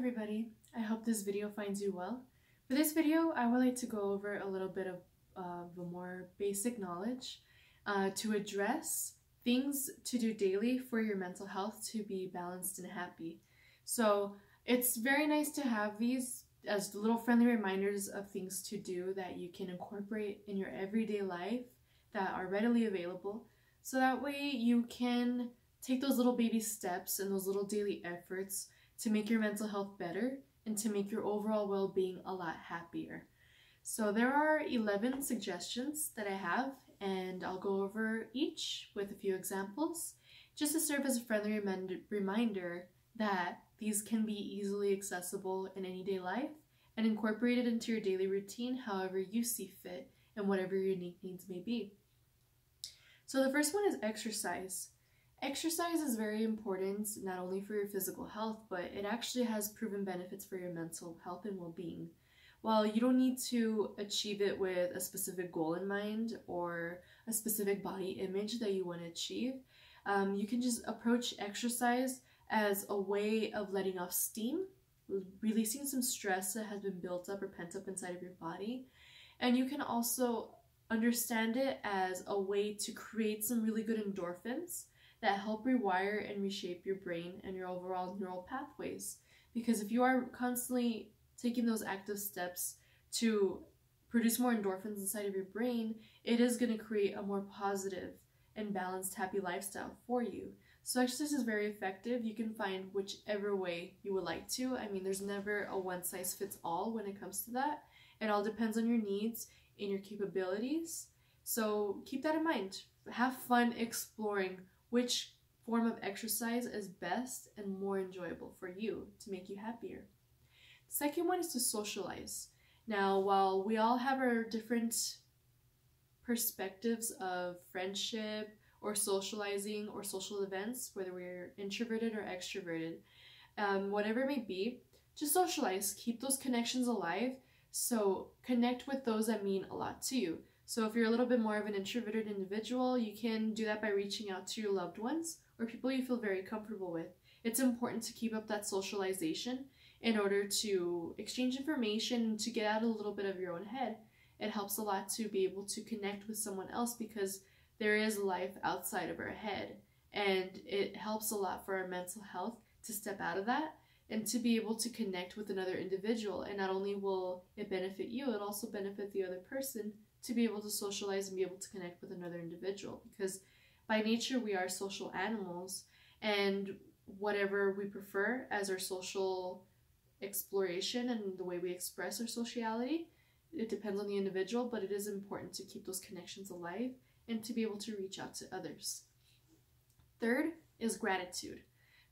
everybody. I hope this video finds you well. For this video, I would like to go over a little bit of uh, the more basic knowledge uh, to address things to do daily for your mental health to be balanced and happy. So it's very nice to have these as little friendly reminders of things to do that you can incorporate in your everyday life that are readily available. So that way you can take those little baby steps and those little daily efforts to make your mental health better and to make your overall well being a lot happier. So, there are 11 suggestions that I have, and I'll go over each with a few examples just to serve as a friendly reminder that these can be easily accessible in any day life and incorporated into your daily routine however you see fit and whatever your unique needs may be. So, the first one is exercise. Exercise is very important not only for your physical health, but it actually has proven benefits for your mental health and well being. While you don't need to achieve it with a specific goal in mind or a specific body image that you want to achieve, um, you can just approach exercise as a way of letting off steam, releasing some stress that has been built up or pent up inside of your body. And you can also understand it as a way to create some really good endorphins that help rewire and reshape your brain and your overall neural pathways. Because if you are constantly taking those active steps to produce more endorphins inside of your brain, it is going to create a more positive and balanced, happy lifestyle for you. So, exercise is very effective. You can find whichever way you would like to. I mean, there's never a one size fits all when it comes to that. It all depends on your needs and your capabilities. So, keep that in mind. Have fun exploring which form of exercise is best and more enjoyable for you to make you happier. The second one is to socialize. Now, while we all have our different perspectives of friendship or socializing or social events, whether we're introverted or extroverted, um, whatever it may be, just socialize. Keep those connections alive. So connect with those that mean a lot to you. So if you're a little bit more of an introverted individual, you can do that by reaching out to your loved ones or people you feel very comfortable with. It's important to keep up that socialization in order to exchange information to get out a little bit of your own head. It helps a lot to be able to connect with someone else because there is life outside of our head and it helps a lot for our mental health to step out of that and to be able to connect with another individual and not only will it benefit you it also benefit the other person to be able to socialize and be able to connect with another individual because by nature we are social animals and whatever we prefer as our social exploration and the way we express our sociality it depends on the individual but it is important to keep those connections alive and to be able to reach out to others. Third is gratitude.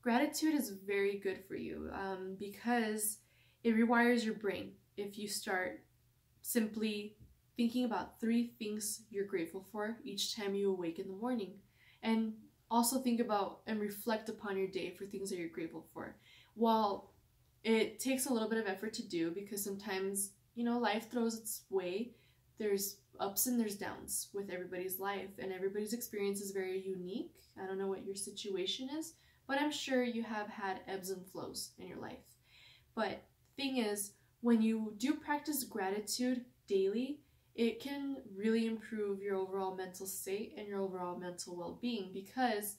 Gratitude is very good for you um, because it rewires your brain if you start simply thinking about three things you're grateful for each time you awake in the morning. And also think about and reflect upon your day for things that you're grateful for. While it takes a little bit of effort to do because sometimes, you know, life throws its way, there's ups and there's downs with everybody's life, and everybody's experience is very unique. I don't know what your situation is, but I'm sure you have had ebbs and flows in your life. But thing is, when you do practice gratitude daily, it can really improve your overall mental state and your overall mental well being because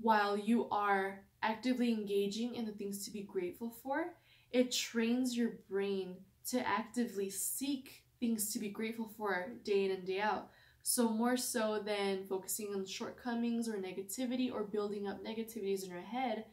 while you are actively engaging in the things to be grateful for, it trains your brain to actively seek things to be grateful for day in and day out. So, more so than focusing on shortcomings or negativity or building up negativities in your head,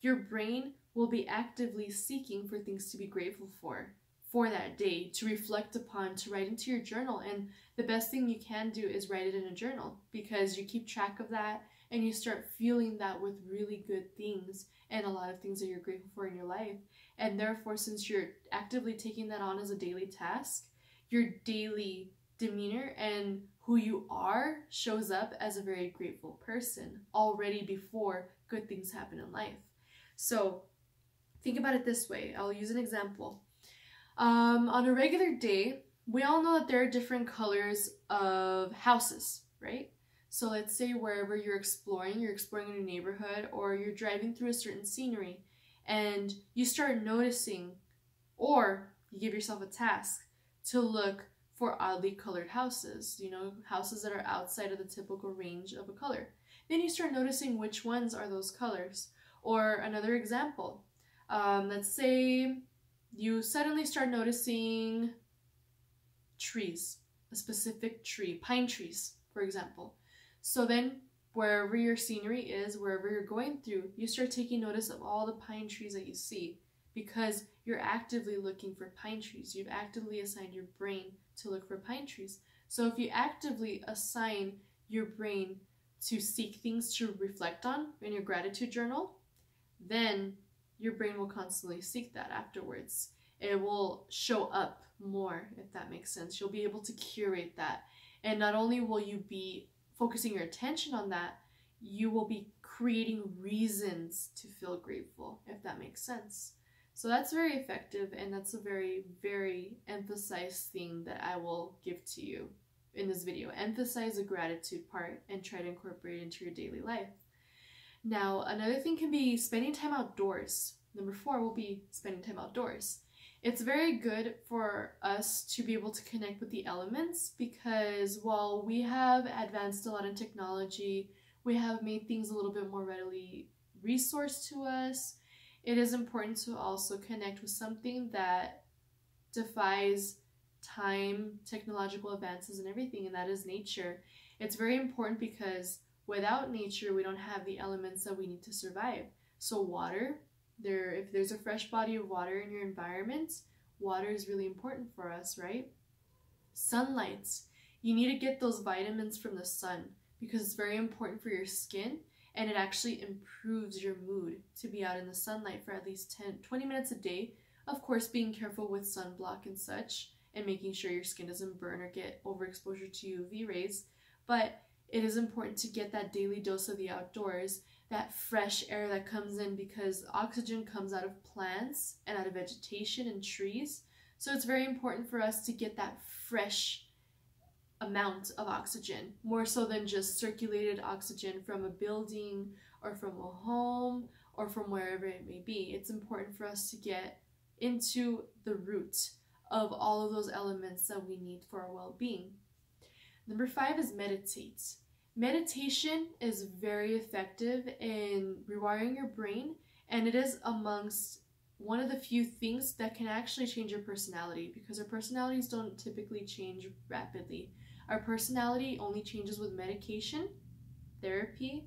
your brain will be actively seeking for things to be grateful for for that day to reflect upon, to write into your journal. And the best thing you can do is write it in a journal because you keep track of that and you start feeling that with really good things and a lot of things that you're grateful for in your life. And therefore, since you're actively taking that on as a daily task, your daily demeanor and who you are shows up as a very grateful person already before good things happen in life. So, think about it this way. I'll use an example. Um, on a regular day, we all know that there are different colors of houses, right? So let's say wherever you're exploring, you're exploring a new neighborhood or you're driving through a certain scenery and you start noticing, or you give yourself a task to look for oddly colored houses, you know, houses that are outside of the typical range of a color. Then you start noticing which ones are those colors. Or another example, um, let's say you suddenly start noticing trees, a specific tree, pine trees, for example. So then, wherever your scenery is, wherever you're going through, you start taking notice of all the pine trees that you see because you're actively looking for pine trees. You've actively assigned your brain to look for pine trees. So if you actively assign your brain to seek things to reflect on in your gratitude journal, then your brain will constantly seek that afterwards. It will show up more, if that makes sense. You'll be able to curate that. And not only will you be focusing your attention on that, you will be creating reasons to feel grateful, if that makes sense. So that's very effective, and that's a very, very emphasized thing that I will give to you in this video. Emphasize the gratitude part and try to incorporate it into your daily life. Now, another thing can be spending time outdoors. Number four will be spending time outdoors. It's very good for us to be able to connect with the elements because while we have advanced a lot in technology, we have made things a little bit more readily resourced to us, it is important to also connect with something that defies time, technological advances, and everything, and that is nature. It's very important because Without nature, we don't have the elements that we need to survive. So water, there if there's a fresh body of water in your environment, water is really important for us, right? Sunlight. You need to get those vitamins from the sun because it's very important for your skin and it actually improves your mood to be out in the sunlight for at least 10 20 minutes a day. Of course, being careful with sunblock and such and making sure your skin doesn't burn or get overexposure to UV rays. But it is important to get that daily dose of the outdoors, that fresh air that comes in because oxygen comes out of plants and out of vegetation and trees. So it's very important for us to get that fresh amount of oxygen, more so than just circulated oxygen from a building or from a home or from wherever it may be. It's important for us to get into the root of all of those elements that we need for our well being. Number five is meditate. Meditation is very effective in rewiring your brain, and it is amongst one of the few things that can actually change your personality because our personalities don't typically change rapidly. Our personality only changes with medication, therapy,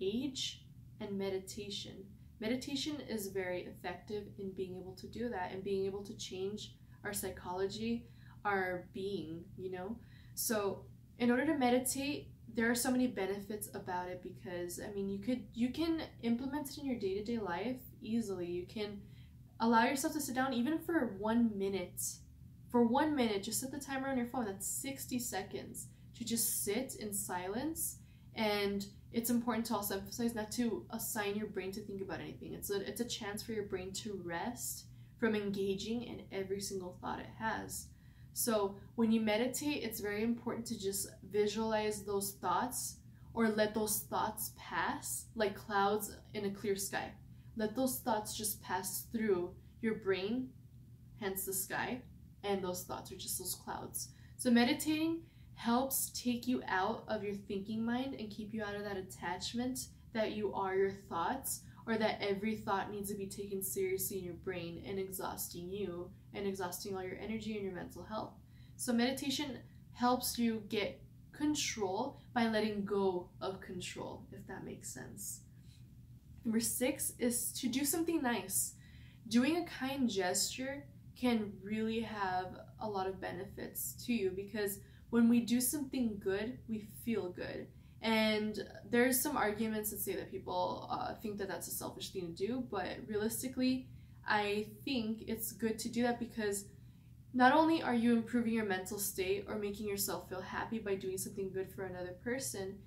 age, and meditation. Meditation is very effective in being able to do that and being able to change our psychology, our being, you know? So, in order to meditate, there are so many benefits about it because I mean, you could you can implement it in your day-to-day life easily. You can allow yourself to sit down even for 1 minute. For 1 minute, just set the timer on your phone. That's 60 seconds to just sit in silence and it's important to also emphasize not to assign your brain to think about anything. It's a it's a chance for your brain to rest from engaging in every single thought it has. So when you meditate, it's very important to just visualize those thoughts or let those thoughts pass like clouds in a clear sky. Let those thoughts just pass through your brain, hence the sky, and those thoughts are just those clouds. So meditating helps take you out of your thinking mind and keep you out of that attachment that you are your thoughts or that every thought needs to be taken seriously in your brain and exhausting you and exhausting all your energy and your mental health. So, meditation helps you get control by letting go of control, if that makes sense. Number six is to do something nice. Doing a kind gesture can really have a lot of benefits to you because when we do something good, we feel good. And there's some arguments that say that people uh, think that that's a selfish thing to do, but realistically, I think it's good to do that because not only are you improving your mental state or making yourself feel happy by doing something good for another person,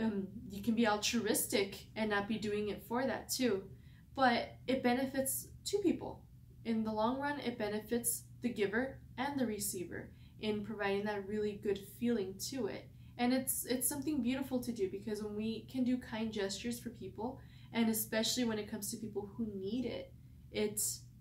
um, you can be altruistic and not be doing it for that too. But it benefits two people. In the long run, it benefits the giver and the receiver in providing that really good feeling to it and it's it's something beautiful to do because when we can do kind gestures for people and especially when it comes to people who need it. It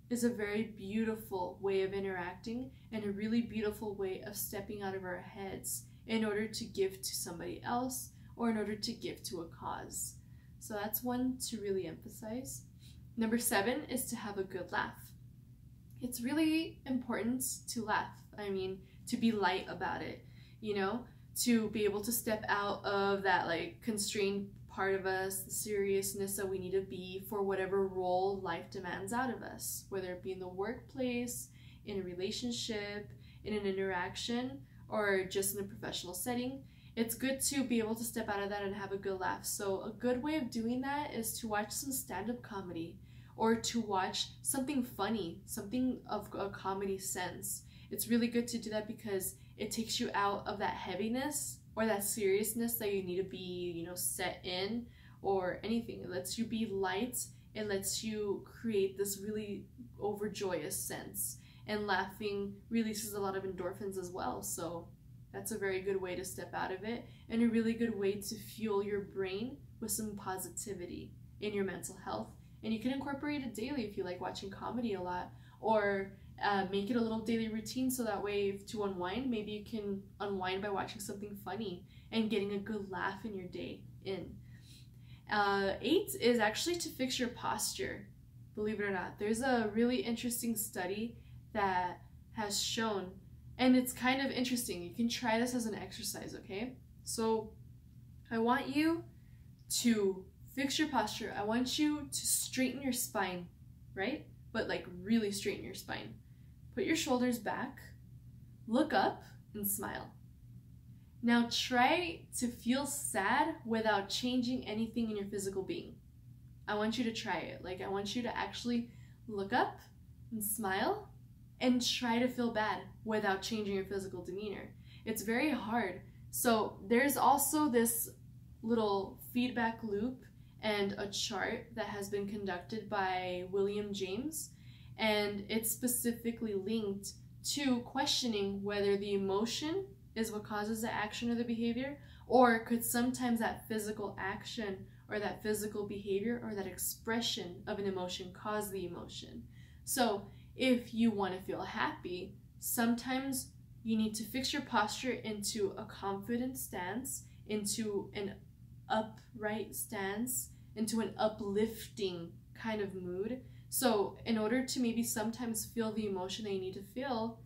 is a very beautiful way of interacting and a really beautiful way of stepping out of our heads in order to give to somebody else or in order to give to a cause. So that's one to really emphasize. Number seven is to have a good laugh. It's really important to laugh. I mean, to be light about it, you know, to be able to step out of that like constrained part of us, the seriousness that we need to be for whatever role life demands out of us, whether it be in the workplace, in a relationship, in an interaction, or just in a professional setting. It's good to be able to step out of that and have a good laugh. So, a good way of doing that is to watch some stand up comedy or to watch something funny, something of a comedy sense. It's really good to do that because it takes you out of that heaviness or that seriousness that you need to be, you know, set in or anything. It lets you be light. It lets you create this really overjoyous sense. And laughing releases a lot of endorphins as well. So that's a very good way to step out of it and a really good way to fuel your brain with some positivity in your mental health. And you can incorporate it daily if you like watching comedy a lot or uh, make it a little daily routine so that way to unwind maybe you can unwind by watching something funny and getting a good laugh in your day in. Uh, eight is actually to fix your posture believe it or not. There's a really interesting study that has shown and it's kind of interesting. You can try this as an exercise okay? So i want you to fix your posture. I want you to straighten your spine right? But like really straighten your spine Put your shoulders back, look up, and smile. Now try to feel sad without changing anything in your physical being. I want you to try it. Like, I want you to actually look up and smile and try to feel bad without changing your physical demeanor. It's very hard. So, there's also this little feedback loop and a chart that has been conducted by William James and it's specifically linked to questioning whether the emotion is what causes the action or the behavior, or could sometimes that physical action or that physical behavior or that expression of an emotion cause the emotion. So, if you want to feel happy, sometimes you need to fix your posture into a confident stance, into an upright stance, into an uplifting kind of mood so, in order to maybe sometimes feel the emotion that you need to feel,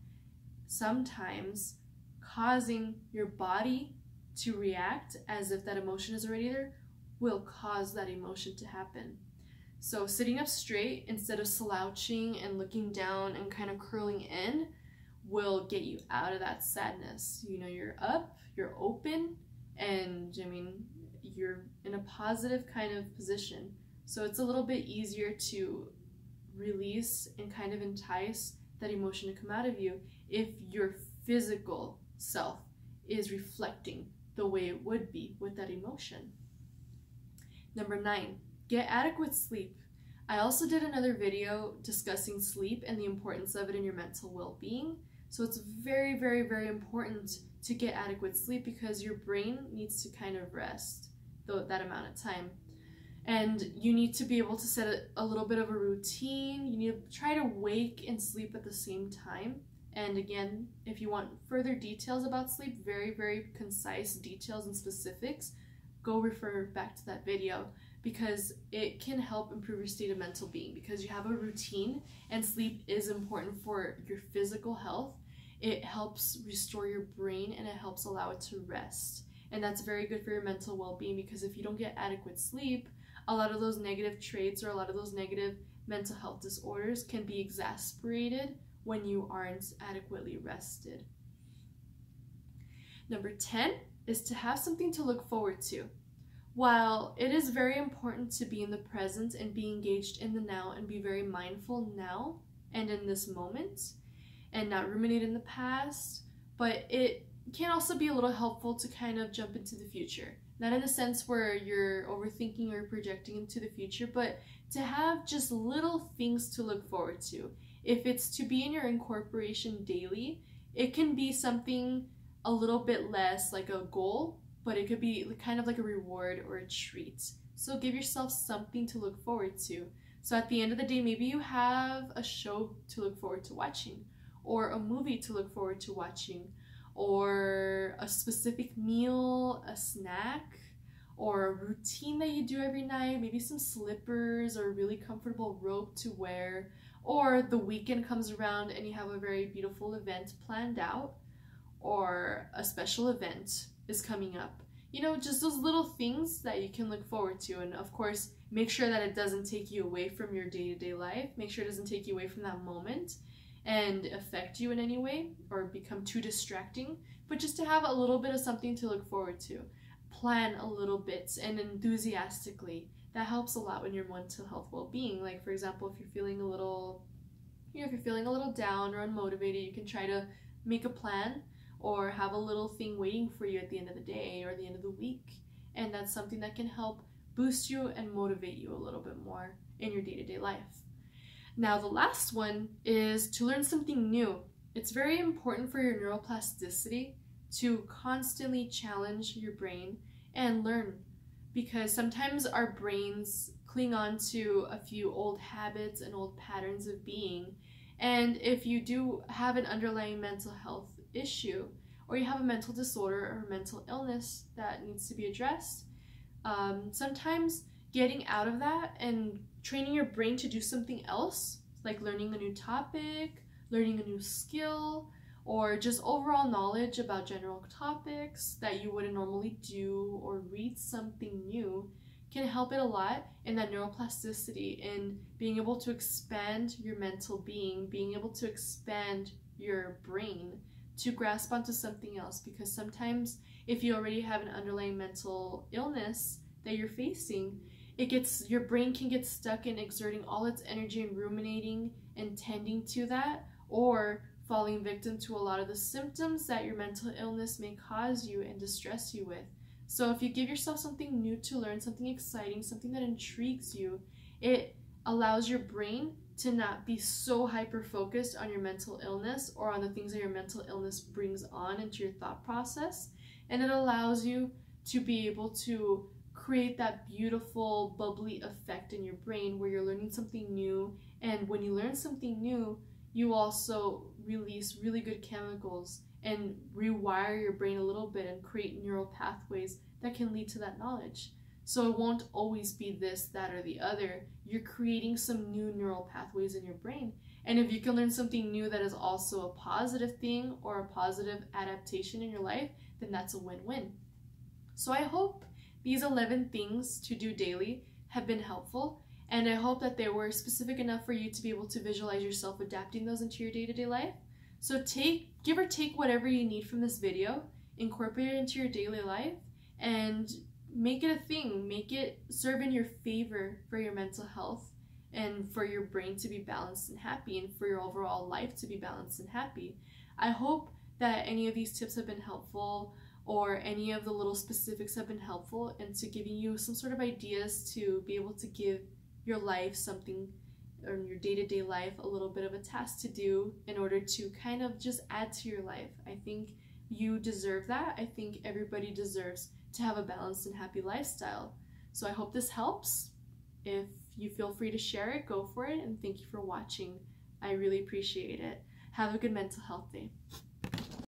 sometimes causing your body to react as if that emotion is already there will cause that emotion to happen. So, sitting up straight instead of slouching and looking down and kind of curling in will get you out of that sadness. You know, you're up, you're open, and I mean, you're in a positive kind of position. So, it's a little bit easier to release and kind of entice that emotion to come out of you if your physical self is reflecting the way it would be with that emotion. Number nine, get adequate sleep. I also did another video discussing sleep and the importance of it in your mental well being. So it's very, very, very important to get adequate sleep because your brain needs to kind of rest that amount of time and you need to be able to set a, a, little bit of a routine. You need to try to wake and sleep at the same time. And again, if you want further details about sleep, very, very concise details and specifics, go refer back to that video because it can help improve your state of mental being because you have a routine and sleep is important for your physical health. It helps restore your brain and it helps allow it to rest. And that's very good for your mental well being because if you don't get adequate sleep, a lot of those negative traits or a lot of those negative mental health disorders can be exasperated when you aren't adequately rested. Number 10 is to have something to look forward to. While it is very important to be in the present and be engaged in the now and be very mindful now and in this moment and not ruminate in the past, but it can also be a little helpful to kind of jump into the future not in a sense where you're overthinking or projecting into the future, but to have just little things to look forward to. If it's to be in your incorporation daily, it can be something a little bit less like a goal, but it could be kind of like a reward or a treat So give yourself something to look forward to. So at the end of the day, maybe you have a show to look forward to watching, or a movie to look forward to watching, or a specific meal, a snack, or a routine that you do every night, maybe some slippers or a really comfortable robe to wear, or the weekend comes around and you have a very beautiful event planned out, or a special event is coming up. You know, just those little things that you can look forward to. And of course, make sure that it doesn't take you away from your day to day life. Make sure it doesn't take you away from that moment and affect you in any way or become too distracting. But just to have a little bit of something to look forward to. Plan a little bit and enthusiastically. That helps a lot when you're mental health well being. Like, for example, if you're feeling a little, you know, if you're feeling a little down or unmotivated, you can try to make a plan or have a little thing waiting for you at the end of the day or the end of the week. And that's something that can help boost you and motivate you a little bit more in your day to day life. Now, the last one is to learn something new. It's very important for your neuroplasticity to constantly challenge your brain and learn because sometimes our brains cling on to a few old habits and old patterns of being. And if you do have an underlying mental health issue or you have a mental disorder or mental illness that needs to be addressed, um, sometimes getting out of that and training your brain to do something else, like learning a new topic, learning a new skill, or just overall knowledge about general topics that you wouldn't normally do, or read something new, can help it a lot in that neuroplasticity in being able to expand your mental being, being able to expand your brain to grasp onto something else. Because sometimes if you already have an underlying mental illness that you're facing it gets your brain can get stuck in exerting all its energy and ruminating and tending to that or falling victim to a lot of the symptoms that your mental illness may cause you and distress you with so if you give yourself something new to learn something exciting something that intrigues you it allows your brain to not be so hyper focused on your mental illness or on the things that your mental illness brings on into your thought process. And it allows you to be able to create that beautiful, bubbly effect in your brain where you're learning something new. And when you learn something new, you also release really good chemicals and rewire your brain a little bit and create neural pathways that can lead to that knowledge. So it won't always be this, that, or the other. You're creating some new neural pathways in your brain. And if you can learn something new that is also a positive thing or a positive adaptation in your life, then that's a win win. So I hope these 11 things to do daily have been helpful. And I hope that they were specific enough for you to be able to visualize yourself adapting those into your day to day life. So take, give or take whatever you need from this video, incorporate it into your daily life, and make it a thing make it serve in your favor for your mental health and for your brain to be balanced and happy and for your overall life to be balanced and happy i hope that any of these tips have been helpful or any of the little specifics have been helpful into giving you some sort of ideas to be able to give your life something or your day-to-day life a little bit of a task to do in order to kind of just add to your life i think you deserve that i think everybody deserves to have a balanced and happy lifestyle. So I hope this helps. If you feel free to share it, go for it, and thank you for watching. I really appreciate it. Have a good mental health day.